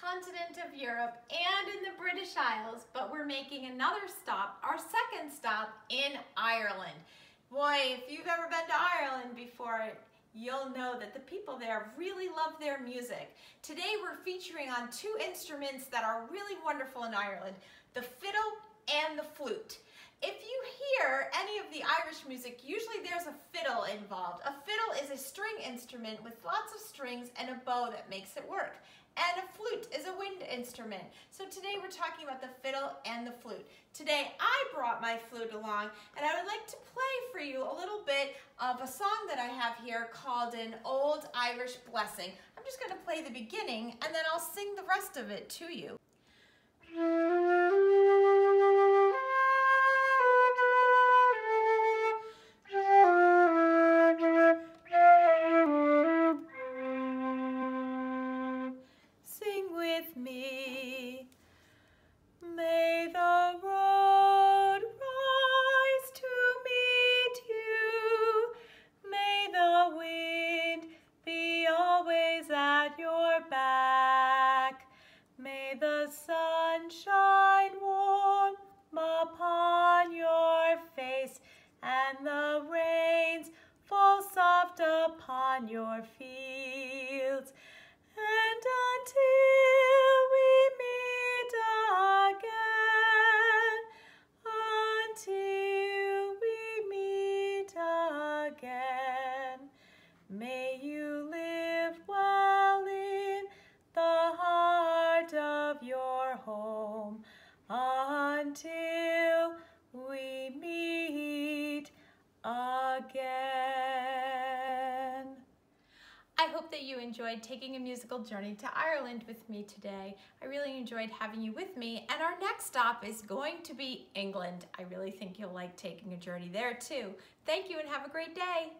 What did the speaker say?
continent of Europe and in the British Isles, but we're making another stop, our second stop in Ireland. Boy, if you've ever been to Ireland before, you'll know that the people there really love their music. Today we're featuring on two instruments that are really wonderful in Ireland, the fiddle and the flute. If you hear any of the Irish music, usually there's a fiddle involved. A fiddle is a string instrument with lots of strings and a bow that makes it work. And a flute is a wind instrument. So today we're talking about the fiddle and the flute. Today I brought my flute along and I would like to play for you a little bit of a song that I have here called an Old Irish Blessing. I'm just going to play the beginning and then I'll sing the rest of it to you. May the sun shine warm upon your face and the rains fall soft upon your fields. I hope that you enjoyed taking a musical journey to Ireland with me today. I really enjoyed having you with me and our next stop is going to be England. I really think you'll like taking a journey there too. Thank you and have a great day.